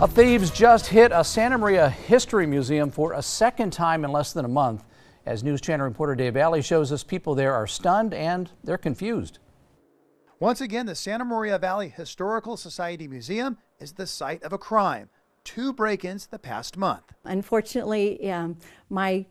A thieves just hit a Santa Maria History Museum for a second time in less than a month. As News Channel reporter Dave Alley shows us, people there are stunned and they're confused. Once again, the Santa Maria Valley Historical Society Museum is the site of a crime. Two break ins the past month. Unfortunately, um, my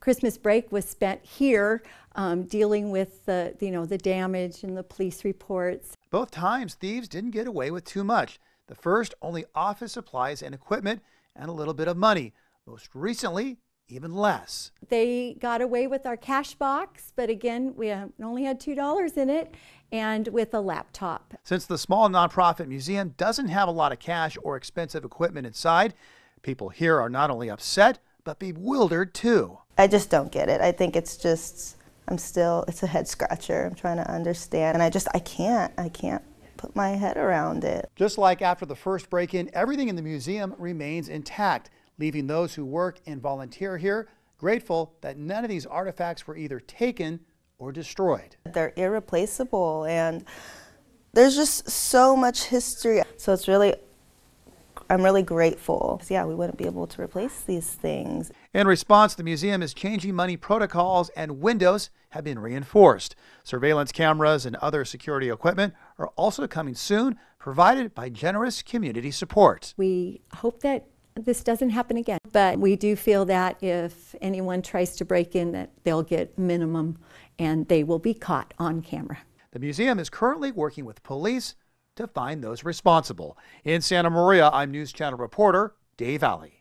Christmas break was spent here um, dealing with the, you know, the damage and the police reports. Both times, thieves didn't get away with too much. The first, only office supplies and equipment and a little bit of money. Most recently, even less. They got away with our cash box, but again, we only had $2 in it and with a laptop. Since the small nonprofit museum doesn't have a lot of cash or expensive equipment inside, people here are not only upset, but bewildered too. I just don't get it. I think it's just, I'm still, it's a head scratcher. I'm trying to understand. And I just, I can't, I can't put my head around it. Just like after the first break in, everything in the museum remains intact leaving those who work and volunteer here grateful that none of these artifacts were either taken or destroyed. They're irreplaceable and there's just so much history. So it's really, I'm really grateful. Yeah, we wouldn't be able to replace these things. In response, the museum is changing money protocols and windows have been reinforced. Surveillance cameras and other security equipment are also coming soon, provided by generous community support. We hope that this doesn't happen again. But we do feel that if anyone tries to break in, that they'll get minimum and they will be caught on camera. The museum is currently working with police to find those responsible. In Santa Maria, I'm News Channel reporter Dave Alley.